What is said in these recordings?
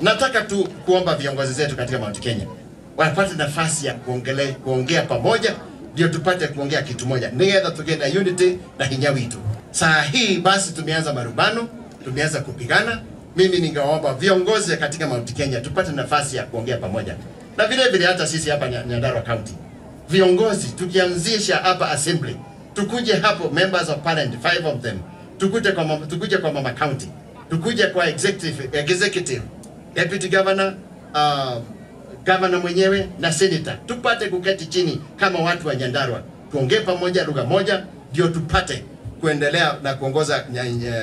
Nataka tu kuomba viongozi zetu katika Mount Kenya wapate nafasi ya kuongele, kuongea pamoja ndio tupate kuongea kitu moja, together together unity na hinya witu. Saa hii basi tumeanza marubano, tumeanza kupigana. Mimi ningewaomba viongozi katika Mount Kenya tupate nafasi ya kuongea pamoja, na vile vile hata sisi hapa Nyandarua County viongozi tukianzisha hapa assembly, tukuje hapo members of parliament five of them, tukuje kwa mama, tukuje kwa mama county, tukuje kwa executive, executive deputy governor uh, governor mwenyewe na senator, tupate kuketi chini kama watu wa Nyandarua, tuongee pamoja lugha moja, ndio tupate kuendelea na kuongoza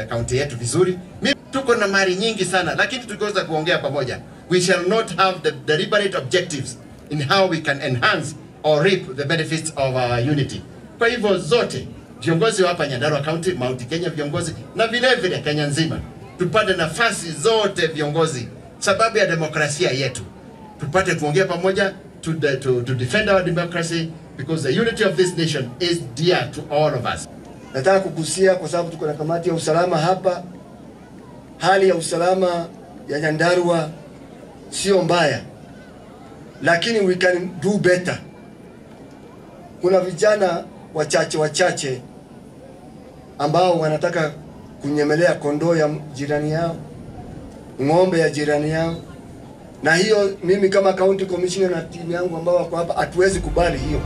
kaunti yetu vizuri. Mimi tuko na mali nyingi sana, lakini tukiweza kuongea pamoja, we shall not have the deliberate objectives in how we can enhance or reap the benefits of our unity. Kwa hivyo zote viongozi wa hapa Nyandarua County, Mount Kenya viongozi na vile vile Kenya nzima, tupate nafasi zote viongozi, sababu ya demokrasia yetu, tupate kuongea pamoja to, de, to, to defend our democracy because the unity of this nation is dear to all of us. Nataka kugusia kwa sababu tuko na kamati ya usalama hapa. Hali ya usalama ya Nyandarua sio mbaya, lakini we can do better. Kuna vijana wachache wachache ambao wanataka kunyemelea kondoo ya jirani yao, ng'ombe ya jirani yangu, na hiyo mimi kama county commissioner na timu yangu ambao wako hapa hatuwezi kubali hiyo.